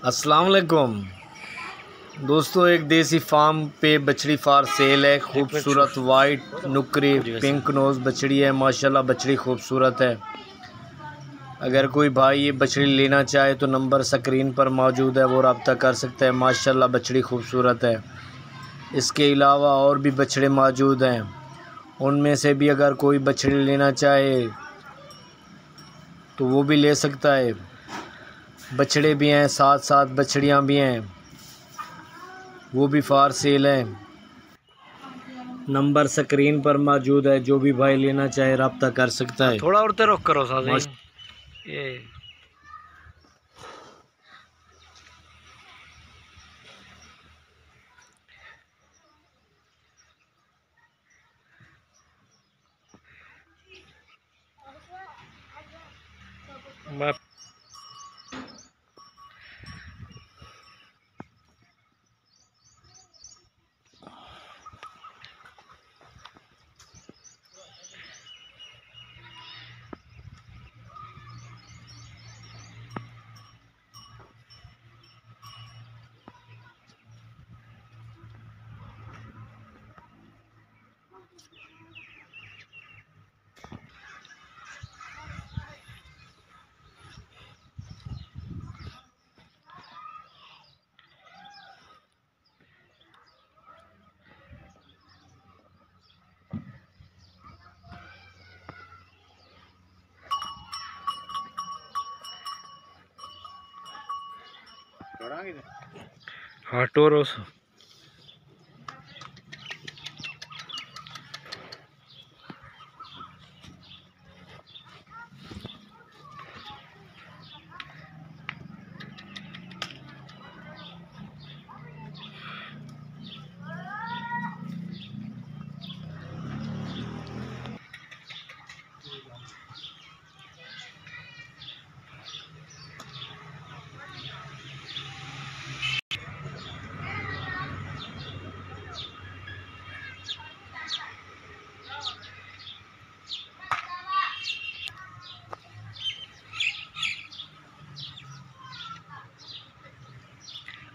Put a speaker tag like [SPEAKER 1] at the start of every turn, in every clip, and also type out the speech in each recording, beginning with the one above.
[SPEAKER 1] अस्सलाम वालेकुम दोस्तों, एक देसी फार्म पे बछड़ी फार सेल है। खूबसूरत वाइट नुकरी पिंक नोज़ बछड़ी है। माशाल्लाह, बछड़ी खूबसूरत है। अगर कोई भाई ये बछड़ी लेना चाहे तो नंबर स्क्रीन पर मौजूद है। वो रबता कर सकता है। माशाल्लाह, बछड़ी खूबसूरत है। इसके अलावा और भी बछड़े मौजूद हैं। उनमें से भी अगर कोई बछड़ी लेना चाहे तो वो भी ले सकता है। बछड़े भी हैं साथ साथ बछड़ियाँ भी हैं। वो भी फार सेल है। नंबर स्क्रीन पर मौजूद है जो भी भाई लेना चाहे रबता कर सकता है।
[SPEAKER 2] थोड़ा और रुख करो साथ ये हाँ टोरोस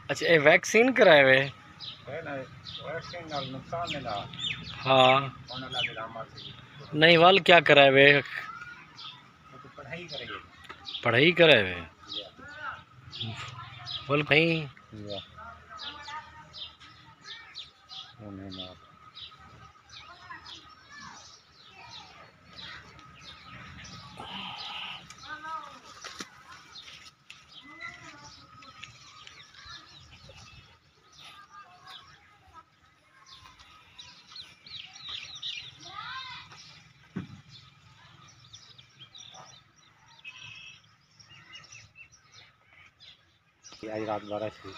[SPEAKER 2] अच्छा ये वैक्सीन कराए हुए? हाँ नहीं वाल क्या कराए हुए? पढ़ाई कराए हुए? बोल कहीं
[SPEAKER 3] आज रात बारह थी